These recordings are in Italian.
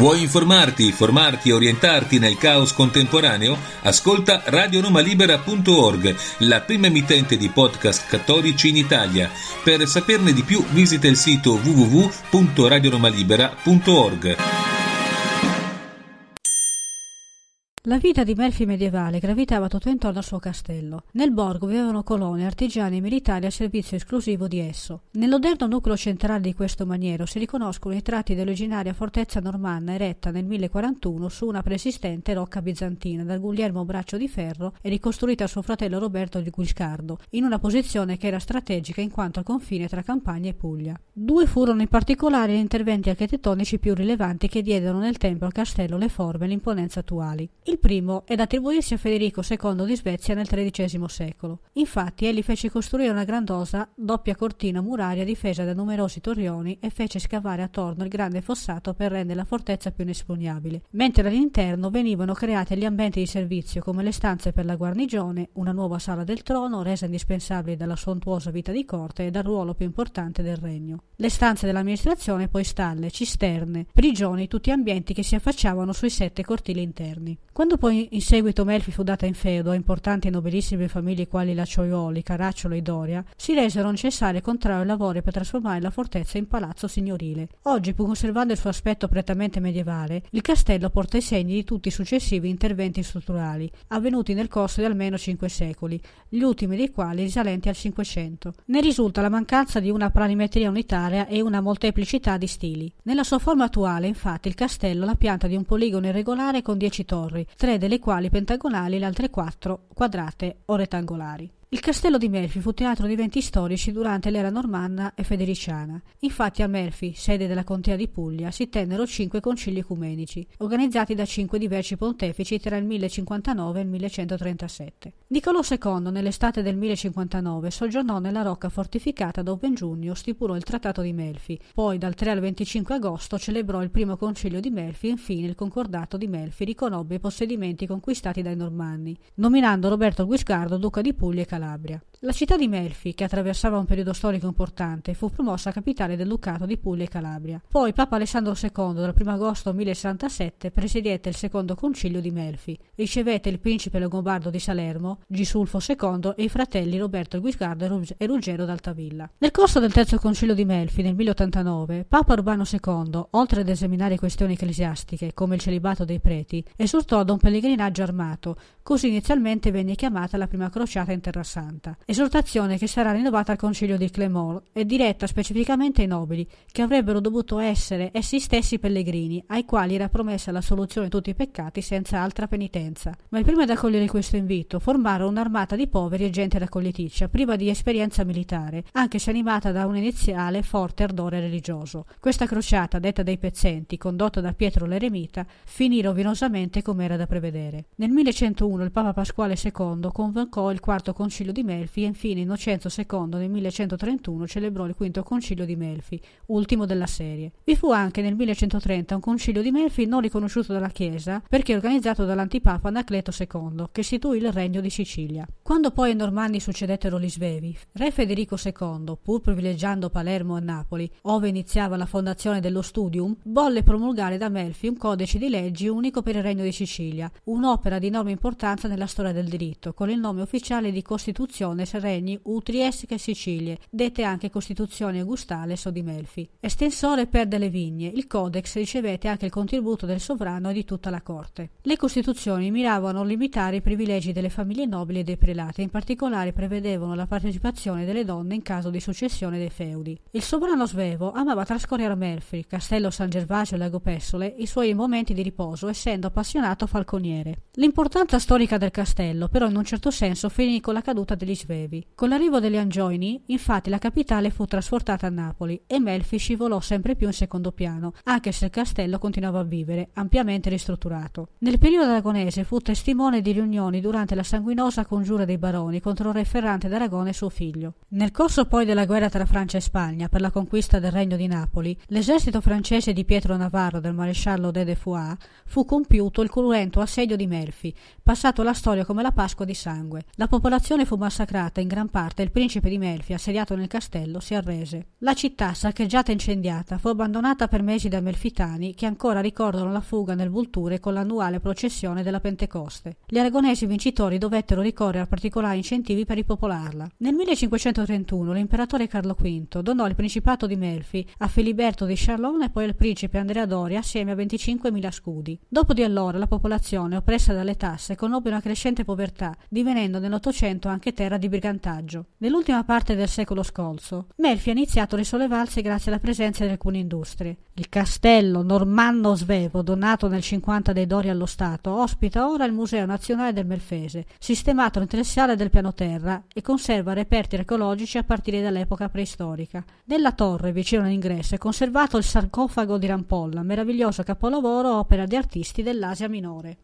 Vuoi informarti, formarti e orientarti nel caos contemporaneo? Ascolta radionomalibera.org, la prima emittente di podcast cattolici in Italia. Per saperne di più visita il sito www.radionomalibera.org. La vita di Melfi medievale gravitava tutto intorno al suo castello. Nel borgo vivevano coloni, artigiani e militari a servizio esclusivo di esso. Nell'odierno nucleo centrale di questo maniero si riconoscono i tratti dell'originaria fortezza normanna eretta nel 1041 su una preesistente rocca bizantina da Guglielmo Braccio di Ferro e ricostruita a suo fratello Roberto di Guiscardo, in una posizione che era strategica in quanto al confine tra Campania e Puglia. Due furono in particolare gli interventi architettonici più rilevanti che diedero nel tempo al castello le forme e l'imponenza attuali. Il primo è da attribuirsi a Federico II di Svezia nel XIII secolo. Infatti egli fece costruire una grandosa doppia cortina muraria difesa da numerosi torrioni e fece scavare attorno il grande fossato per rendere la fortezza più inespugnabile, mentre all'interno venivano creati gli ambienti di servizio come le stanze per la guarnigione, una nuova sala del trono resa indispensabile dalla sontuosa vita di corte e dal ruolo più importante del regno. Le stanze dell'amministrazione poi stalle, cisterne, prigioni, tutti ambienti che si affacciavano sui sette cortili interni. Quando poi in seguito Melfi fu data in feudo a importanti e nobilissime famiglie quali la Cioioli, Caracciolo e Doria, si resero necessari contrari lavori per trasformare la fortezza in palazzo signorile. Oggi, pur conservando il suo aspetto prettamente medievale, il castello porta i segni di tutti i successivi interventi strutturali, avvenuti nel corso di almeno cinque secoli, gli ultimi dei quali risalenti al Cinquecento. Ne risulta la mancanza di una planimetria unitaria e una molteplicità di stili. Nella sua forma attuale, infatti, il castello ha la pianta di un poligono irregolare con dieci torri, tre delle quali pentagonali e le altre quattro quadrate o rettangolari. Il castello di Melfi fu teatro di eventi storici durante l'era normanna e federiciana. Infatti a Melfi, sede della contea di Puglia, si tennero cinque concili ecumenici, organizzati da cinque diversi pontefici tra il 1059 e il 1137. Niccolò II, nell'estate del 1059, soggiornò nella rocca fortificata dove in giugno stipulò il Trattato di Melfi. Poi, dal 3 al 25 agosto, celebrò il primo concilio di Melfi e infine il concordato di Melfi riconobbe i possedimenti conquistati dai Normanni, nominando Roberto Guiscardo duca di Puglia e Calabria. Calabria. La città di Melfi, che attraversava un periodo storico importante, fu promossa capitale del Ducato di Puglia e Calabria. Poi Papa Alessandro II, dal 1 agosto 1067, presiedette il secondo concilio di Melfi. Ricevette il principe longobardo di Salermo, Gisulfo II e i fratelli Roberto Guiscardo e Ruggero d'Altavilla. Nel corso del terzo concilio di Melfi, nel 1089, Papa Urbano II, oltre ad esaminare questioni ecclesiastiche, come il celibato dei preti, esortò ad un pellegrinaggio armato, così inizialmente venne chiamata la prima crociata in Terra Santa esortazione che sarà rinnovata al concilio di Clermont e diretta specificamente ai nobili, che avrebbero dovuto essere essi stessi pellegrini, ai quali era promessa la soluzione di tutti i peccati senza altra penitenza. Ma prima di accogliere questo invito, formarono un'armata di poveri e gente raccogliticcia, priva di esperienza militare, anche se animata da un iniziale forte ardore religioso. Questa crociata, detta dai pezzenti, condotta da Pietro l'Eremita, finì rovinosamente come era da prevedere. Nel 1101 il Papa Pasquale II convocò il quarto concilio di Melfi e infine Innocenzo II nel 1131 celebrò il quinto concilio di Melfi, ultimo della serie. Vi fu anche nel 1130 un concilio di Melfi non riconosciuto dalla Chiesa perché organizzato dall'antipapa Anacleto II, che istituì il regno di Sicilia. Quando poi ai Normanni succedettero gli Svevi, re Federico II, pur privilegiando Palermo e Napoli, ove iniziava la fondazione dello Studium, volle promulgare da Melfi un codice di leggi unico per il regno di Sicilia, un'opera di enorme importanza nella storia del diritto, con il nome ufficiale di Costituzione regni Utries e Sicilie, dette anche Costituzione Augustales o di Melfi. Estensore per delle vigne, il Codex ricevette anche il contributo del sovrano e di tutta la corte. Le Costituzioni miravano a limitare i privilegi delle famiglie nobili e dei prelati, in particolare prevedevano la partecipazione delle donne in caso di successione dei feudi. Il sovrano svevo amava trascorrere a Melfi, Castello San Gervasio e Lago Pessole, i suoi momenti di riposo, essendo appassionato falconiere. L'importanza storica del castello, però, in un certo senso finì con la caduta degli svevi Svevi. Con l'arrivo degli Angioini, infatti, la capitale fu trasportata a Napoli e Melfi scivolò sempre più in secondo piano, anche se il castello continuava a vivere, ampiamente ristrutturato. Nel periodo aragonese fu testimone di riunioni durante la sanguinosa congiura dei baroni contro il re Ferrante d'Aragone e suo figlio. Nel corso poi della guerra tra Francia e Spagna per la conquista del regno di Napoli, l'esercito francese di Pietro Navarro del maresciallo de de Foix fu compiuto il cruento assedio di Melfi, passato alla storia come la Pasqua di sangue. La popolazione fu massacrata in gran parte e il principe di Melfi, assediato nel castello, si arrese. La città, saccheggiata e incendiata, fu abbandonata per mesi dai melfitani che ancora ricordano la fuga nel Vulture con l'annuale processione della Pentecoste. Gli aragonesi vincitori dovettero ricorrere a particolari incentivi per ripopolarla. Nel 1531 l'imperatore Carlo V donò il principato di Melfi a Filiberto di Charlone e poi al principe Andrea Doria assieme a 25.000 scudi. Dopo di allora la popolazione, oppressa dalle tasse, conobbe una crescente povertà, divenendo nell'Ottocento anche terra di brigantaggio. Nell'ultima parte del secolo scorso, Melfi ha iniziato a risollevarsi grazie alla presenza di alcune industrie. Il castello normanno svevo, donato nel 50 dei Dori allo Stato, ospita ora il Museo Nazionale del Melfese, sistemato nel sale del piano terra e conserva reperti archeologici a partire dall'epoca preistorica. Nella torre, vicino all'ingresso, è conservato il sarcofago di Rampolla, meraviglioso capolavoro opera di artisti dell'Asia minore.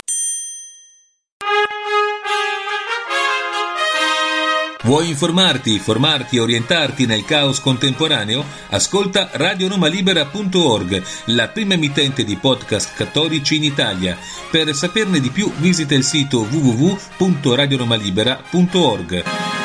Vuoi informarti, formarti e orientarti nel caos contemporaneo? Ascolta radionomalibera.org, la prima emittente di podcast cattolici in Italia. Per saperne di più visita il sito www.radionomalibera.org.